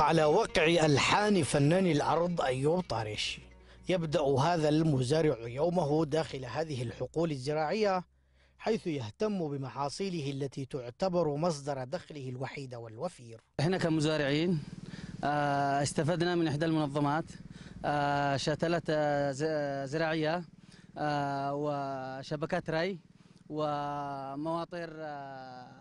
على وقع ألحان فنان الأرض أيوب طارش يبدأ هذا المزارع يومه داخل هذه الحقول الزراعية حيث يهتم بمحاصيله التي تعتبر مصدر دخله الوحيد والوفير. إحنا كمزارعين آه، استفدنا من إحدى المنظمات آه، شتلت آه، ز- زراعية آه، وشبكات ري ومواطير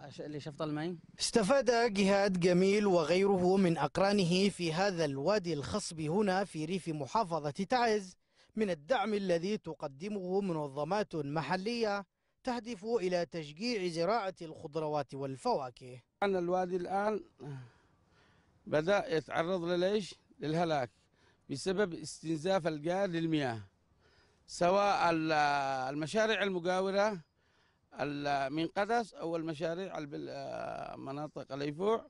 آه، ش- لشفط الماء استفاد جهاد جميل وغيره من أقرانه في هذا الوادي الخصب هنا في ريف محافظة تعز من الدعم الذي تقدمه منظمات محلية تهدف إلى تشجيع زراعة الخضروات والفواكه. أن الوادي الآن بدأ يتعرض لليش للهلاك بسبب استنزاف الجار للمياه سواء ال- المشاريع المجاورة ال- من قدس أو المشاريع ال- بالمناطق اليفوع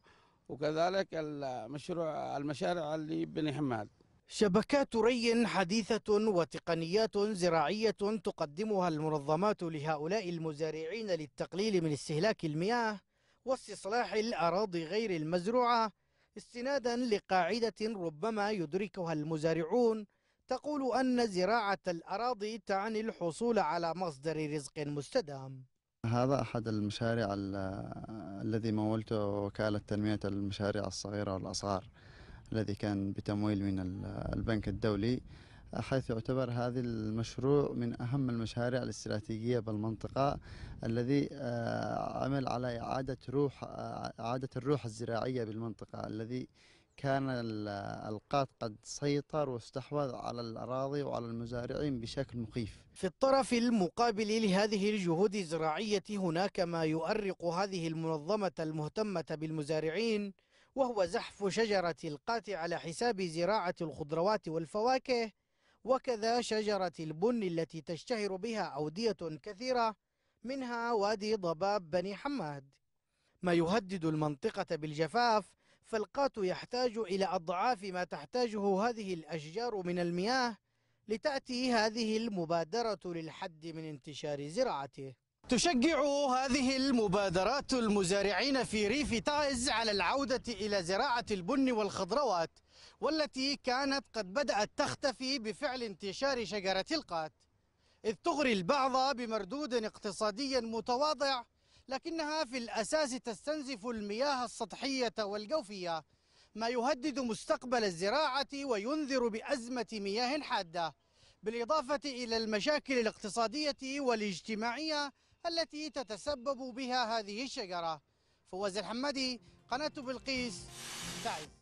وكذلك المشروع المشاريع اللي بني حماد. شبكات ري حديثة وتقنيات زراعية تقدمها المنظمات لهؤلاء المزارعين للتقليل من استهلاك المياه واستصلاح الأراضي غير المزروعة استنادا لقاعدة ربما يدركها المزارعون. تقول أن زراعة الأراضي تعني الحصول على مصدر رزق مستدام. هذا أحد المشاريع ال- الذي مولته وكالة تنمية المشاريع الصغيرة والأصغار الذي كان بتمويل من ال- البنك الدولي حيث يعتبر هذا المشروع من أهم المشاريع الاستراتيجية بالمنطقة الذي آه، عمل على إعادة روح آه، إعادة الروح الزراعية بالمنطقة الذي كان ال- القات قد سيطر واستحوذ على الأراضي وعلى المزارعين بشكل مخيف. في الطرف المقابل لهذه الجهود الزراعية هناك ما يؤرق هذه المنظمة المهتمة بالمزارعين وهو زحف شجرة القات على حساب زراعة الخضروات والفواكه وكذا شجرة البن التي تشتهر بها أودية كثيرة منها وادي ضباب بني حماد. ما يهدد المنطقة بالجفاف فالقات يحتاج إلى أضعاف ما تحتاجه هذه الأشجار من المياه لتأتي هذه المبادرة للحد من انتشار زراعته. تشجع هذه المبادرات المزارعين في ريف تعز على العودة إلى زراعة البن والخضروات والتي كانت قد بدأت تختفي بفعل انتشار شجرة القات. إذ تغري البعض بمردود اقتصادي متواضع لكنها في الأساس تستنزف المياه السطحية والجوفية ما يهدد مستقبل الزراعة وينذر بأزمة مياه حادة بالإضافة إلى المشاكل الاقتصادية والاجتماعية التي تتسبب بها هذه الشجرة. فواز الحمادي قناة بلقيس تعز.